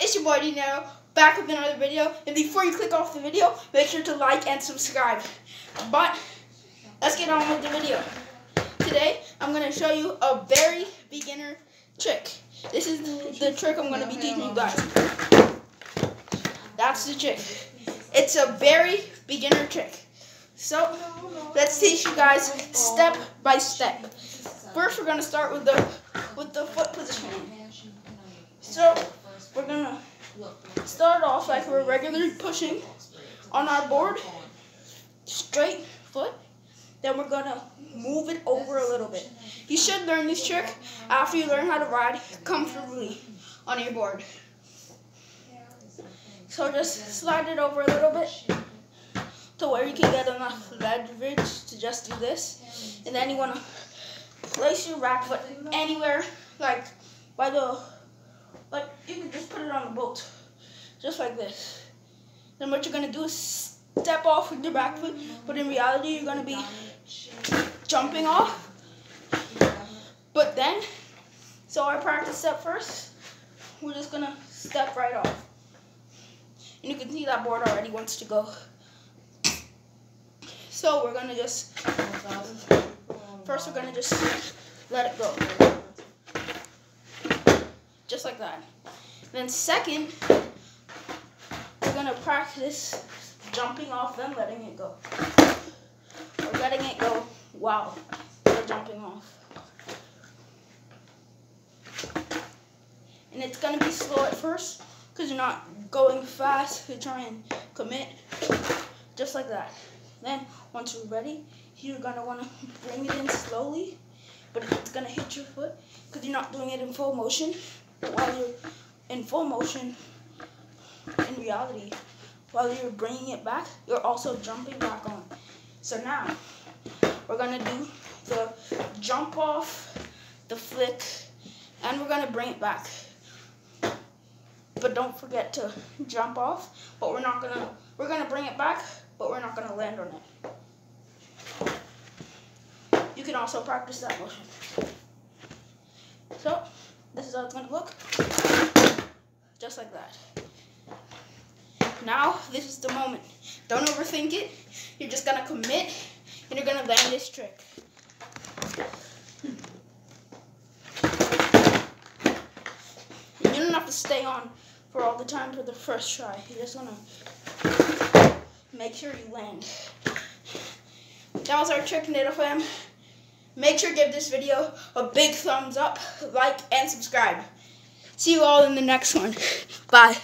it's your boy Dinero, back with another video. And before you click off the video, make sure to like and subscribe. But, let's get on with the video. Today, I'm going to show you a very beginner trick. This is the trick I'm going to be teaching you guys. That's the trick. It's a very beginner trick. So, let's teach you guys step by step. First, we're going to start with the with the foot position. So, start off like we're regularly pushing on our board, straight foot. Then we're gonna move it over a little bit. You should learn this trick after you learn how to ride comfortably on your board. So just slide it over a little bit to where you can get enough leverage to just do this. And then you wanna place your rack foot anywhere, like by the like you can just put it on the boat, just like this. Then what you're gonna do is step off with your back foot, but in reality you're gonna be jumping off. But then, so I practice step first. We're just gonna step right off. And you can see that board already wants to go. So we're gonna just, first we're gonna just let it go just like that. Then second, gonna practice jumping off, then letting it go. Or letting it go while we're jumping off. And it's gonna be slow at first, because you're not going fast to try and commit, just like that. Then, once you're ready, you're gonna wanna bring it in slowly, but if it's gonna hit your foot, because you're not doing it in full motion while you're in full motion, in reality, while you're bringing it back, you're also jumping back on. So now, we're going to do the jump off, the flick, and we're going to bring it back. But don't forget to jump off, but we're not going to, we're going to bring it back, but we're not going to land on it. You can also practice that motion. So, this is how it's gonna look. Just like that. Now, this is the moment. Don't overthink it. You're just gonna commit and you're gonna land this trick. You don't have to stay on for all the time for the first try. You just wanna make sure you land. That was our trick, Nato fam. Make sure give this video a big thumbs up, like, and subscribe. See you all in the next one. Bye.